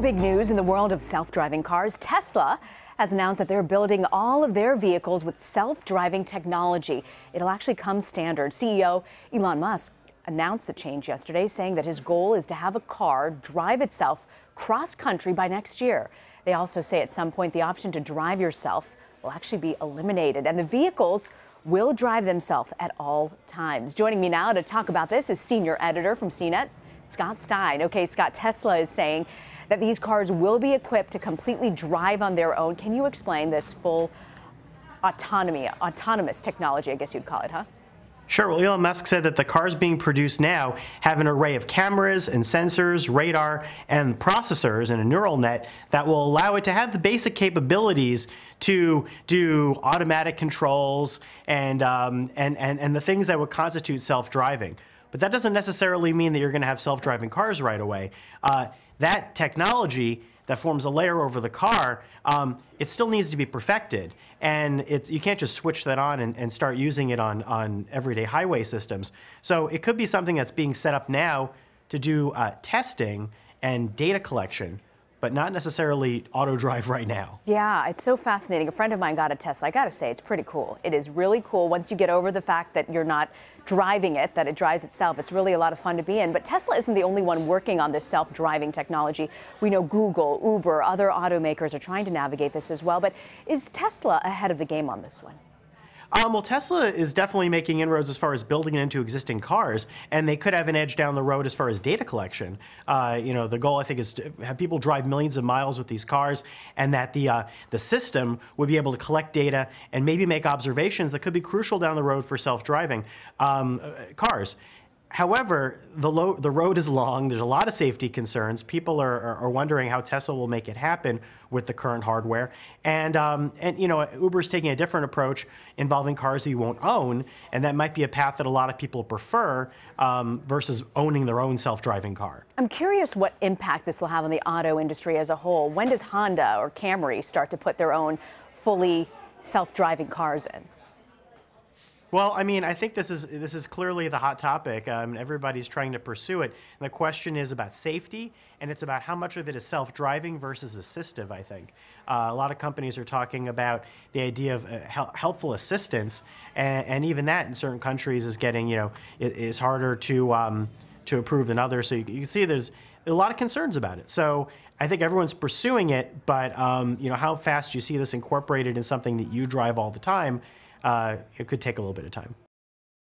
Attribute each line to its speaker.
Speaker 1: Big news in the world of self-driving cars. Tesla has announced that they're building all of their vehicles with self-driving technology. It'll actually come standard. CEO Elon Musk announced the change yesterday, saying that his goal is to have a car drive itself cross-country by next year. They also say at some point the option to drive yourself will actually be eliminated, and the vehicles will drive themselves at all times. Joining me now to talk about this is senior editor from CNET, Scott Stein. Okay, Scott, Tesla is saying that these cars will be equipped to completely drive on their own. Can you explain this full autonomy, autonomous technology, I guess you'd call it, huh?
Speaker 2: Sure. Well, Elon Musk said that the cars being produced now have an array of cameras and sensors, radar, and processors and a neural net that will allow it to have the basic capabilities to do automatic controls and, um, and, and, and the things that would constitute self-driving. But that doesn't necessarily mean that you're going to have self-driving cars right away. Uh, that technology that forms a layer over the car, um, it still needs to be perfected. And it's, you can't just switch that on and, and start using it on, on everyday highway systems. So it could be something that's being set up now to do uh, testing and data collection but not necessarily auto drive right now.
Speaker 1: Yeah, it's so fascinating. A friend of mine got a Tesla. I got to say, it's pretty cool. It is really cool once you get over the fact that you're not driving it, that it drives itself. It's really a lot of fun to be in. But Tesla isn't the only one working on this self-driving technology. We know Google, Uber, other automakers are trying to navigate this as well. But is Tesla ahead of the game on this one?
Speaker 2: Um, well, Tesla is definitely making inroads as far as building it into existing cars, and they could have an edge down the road as far as data collection. Uh, you know, the goal I think is to have people drive millions of miles with these cars, and that the uh, the system would be able to collect data and maybe make observations that could be crucial down the road for self-driving um, uh, cars. However, the, the, road is long. There's a lot of safety concerns. People are, are, are wondering how Tesla will make it happen with the current hardware. And, um, and you know, Uber is taking a different approach involving cars that you won't own, and that might be a path that a lot of people prefer um, versus owning their own self-driving car.
Speaker 1: I'm curious what impact this will have on the auto industry as a whole. When does Honda or Camry start to put their own fully self-driving cars in?
Speaker 2: Well, I mean, I think this is this is clearly the hot topic. Um, everybody's trying to pursue it. And the question is about safety, and it's about how much of it is self-driving versus assistive. I think uh, a lot of companies are talking about the idea of uh, hel helpful assistance, and, and, even that in certain countries is getting you know is harder to um, to approve than others. So you, you, can see there's a lot of concerns about it. So I think everyone's pursuing it, but um, you know how fast you see this incorporated in something that you drive all the time uh, it could take a little bit of time.